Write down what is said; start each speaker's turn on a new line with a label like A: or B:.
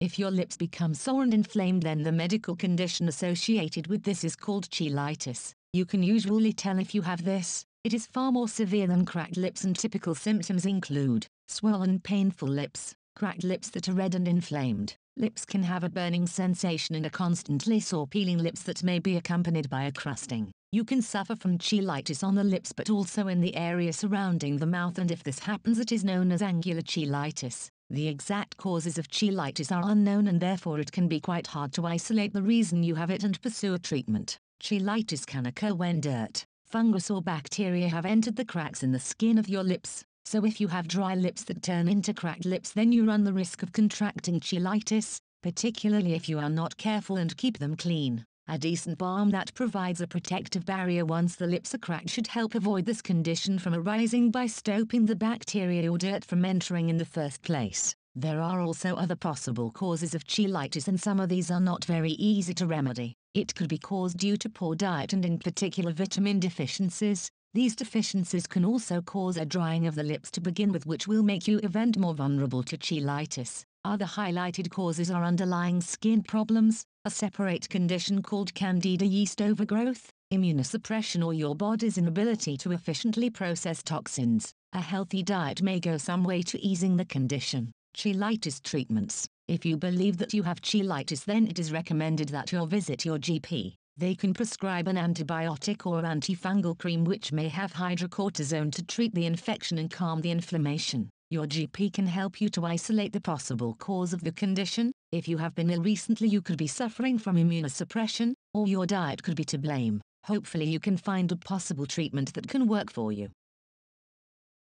A: If your lips become sore and inflamed then the medical condition associated with this is called cheilitis. You can usually tell if you have this, it is far more severe than cracked lips and typical symptoms include swollen painful lips, cracked lips that are red and inflamed, lips can have a burning sensation and a constantly sore peeling lips that may be accompanied by a crusting. You can suffer from cheilitis on the lips but also in the area surrounding the mouth and if this happens it is known as angular cheilitis. The exact causes of cheilitis are unknown and therefore it can be quite hard to isolate the reason you have it and pursue a treatment. Cheilitis can occur when dirt, fungus or bacteria have entered the cracks in the skin of your lips, so if you have dry lips that turn into cracked lips then you run the risk of contracting cheilitis, particularly if you are not careful and keep them clean. A decent balm that provides a protective barrier once the lips are cracked should help avoid this condition from arising by stopping the bacteria or dirt from entering in the first place. There are also other possible causes of cheilitis and some of these are not very easy to remedy. It could be caused due to poor diet and in particular vitamin deficiencies. These deficiencies can also cause a drying of the lips to begin with which will make you even more vulnerable to cheilitis. Other highlighted causes are underlying skin problems, a separate condition called candida yeast overgrowth, immunosuppression or your body's inability to efficiently process toxins. A healthy diet may go some way to easing the condition. Cheilitis treatments. If you believe that you have cheilitis then it is recommended that you visit your GP. They can prescribe an antibiotic or antifungal cream which may have hydrocortisone to treat the infection and calm the inflammation. Your GP can help you to isolate the possible cause of the condition. If you have been ill recently you could be suffering from immunosuppression, or your diet could be to blame. Hopefully you can find a possible treatment that can work for you.